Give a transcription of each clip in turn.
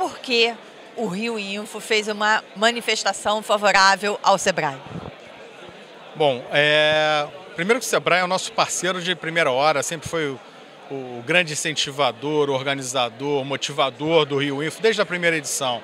por que o Rio Info fez uma manifestação favorável ao Sebrae? Bom, é... primeiro que o Sebrae é o nosso parceiro de primeira hora, sempre foi o, o grande incentivador, organizador, motivador do Rio Info desde a primeira edição.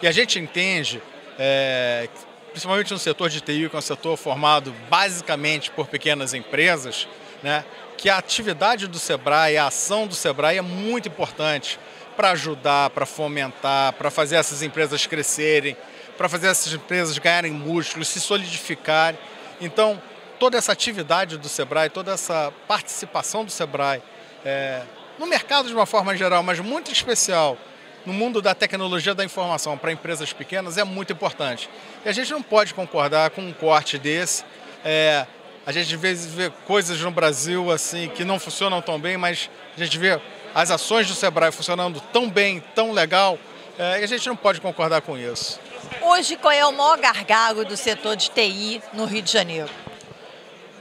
E a gente entende, é... principalmente no setor de TI, que é um setor formado basicamente por pequenas empresas, né, que a atividade do Sebrae, a ação do Sebrae é muito importante para ajudar, para fomentar, para fazer essas empresas crescerem, para fazer essas empresas ganharem músculos, se solidificarem. Então, toda essa atividade do Sebrae, toda essa participação do Sebrae é, no mercado de uma forma geral, mas muito especial no mundo da tecnologia da informação para empresas pequenas é muito importante. E a gente não pode concordar com um corte desse. É, a gente às vezes vê coisas no Brasil assim que não funcionam tão bem, mas a gente vê as ações do Sebrae funcionando tão bem, tão legal, é, e a gente não pode concordar com isso. Hoje, qual é o maior gargalo do setor de TI no Rio de Janeiro?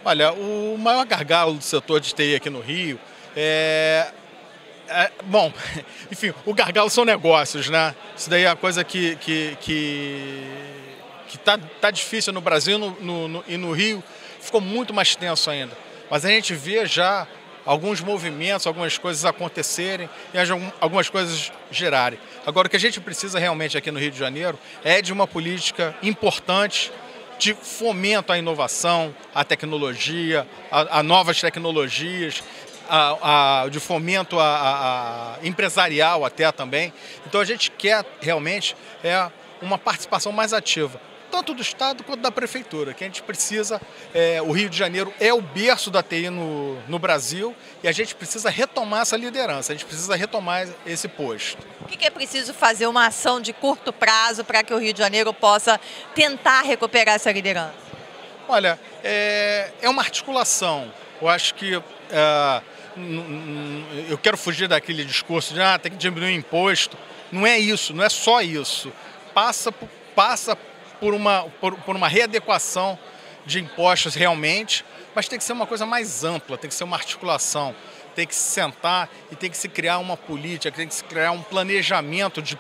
Olha, o maior gargalo do setor de TI aqui no Rio é, é, bom, enfim, o gargalo são negócios, né? Isso daí é a coisa que que, que, que tá, tá difícil no Brasil no, no, no, e no Rio ficou muito mais tenso ainda. Mas a gente vê já alguns movimentos, algumas coisas acontecerem e algumas coisas girarem. Agora, o que a gente precisa realmente aqui no Rio de Janeiro é de uma política importante de fomento à inovação, à tecnologia, a, a novas tecnologias, a, a, de fomento a, empresarial até também. Então a gente quer realmente é uma participação mais ativa tanto do Estado quanto da Prefeitura, que a gente precisa, é, o Rio de Janeiro é o berço da TI no, no Brasil e a gente precisa retomar essa liderança, a gente precisa retomar esse posto. O que é preciso fazer uma ação de curto prazo para que o Rio de Janeiro possa tentar recuperar essa liderança? Olha, é, é uma articulação. Eu acho que é, eu quero fugir daquele discurso de ah, tem que diminuir o imposto. Não é isso, não é só isso. Passa, passa por uma, por, por uma readequação de impostos realmente, mas tem que ser uma coisa mais ampla, tem que ser uma articulação, tem que se sentar e tem que se criar uma política, tem que se criar um planejamento de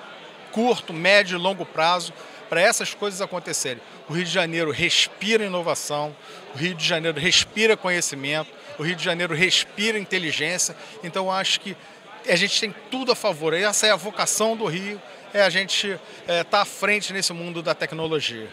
curto, médio e longo prazo para essas coisas acontecerem. O Rio de Janeiro respira inovação, o Rio de Janeiro respira conhecimento, o Rio de Janeiro respira inteligência, então acho que a gente tem tudo a favor. Essa é a vocação do Rio, é a gente estar é, tá à frente nesse mundo da tecnologia.